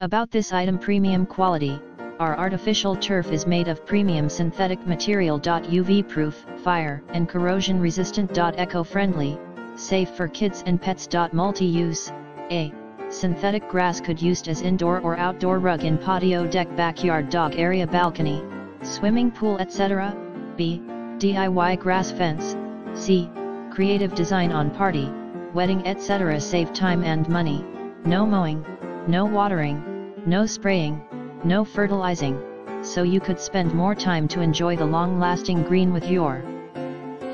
About this item premium quality, our artificial turf is made of premium synthetic material. UV proof, fire and corrosion resistant. Eco friendly, safe for kids and pets. Multi use, A. Synthetic grass could used as indoor or outdoor rug in patio deck backyard dog area balcony, swimming pool etc. B. DIY grass fence, C. Creative design on party, wedding etc. Save time and money, no mowing, no watering, no spraying, no fertilizing, so you could spend more time to enjoy the long-lasting green with your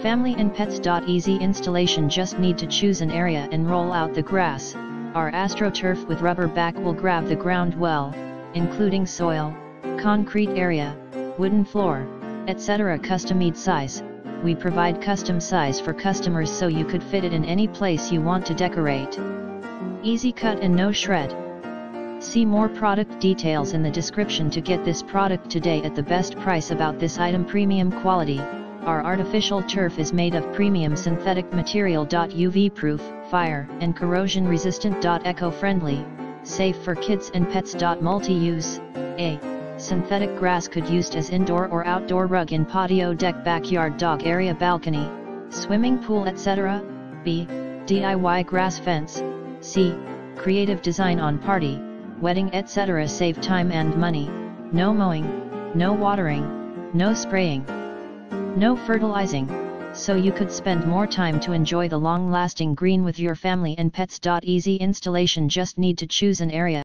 family and pets. Easy installation just need to choose an area and roll out the grass. Our AstroTurf with rubber back will grab the ground well, including soil, concrete area, wooden floor, etc. Custom made size. We provide custom size for customers so you could fit it in any place you want to decorate. Easy cut and no shred. See more product details in the description to get this product today at the best price about this item premium quality. Our artificial turf is made of premium synthetic material. UV proof, fire and corrosion resistant. Eco friendly, safe for kids and pets. Multi use, A. Synthetic grass could used as indoor or outdoor rug in patio deck backyard dog area balcony, swimming pool etc. B. DIY grass fence, C. Creative design on party, wedding etc. Save time and money, no mowing, no watering, no spraying, no fertilizing, so you could spend more time to enjoy the long-lasting green with your family and pets. Easy installation just need to choose an area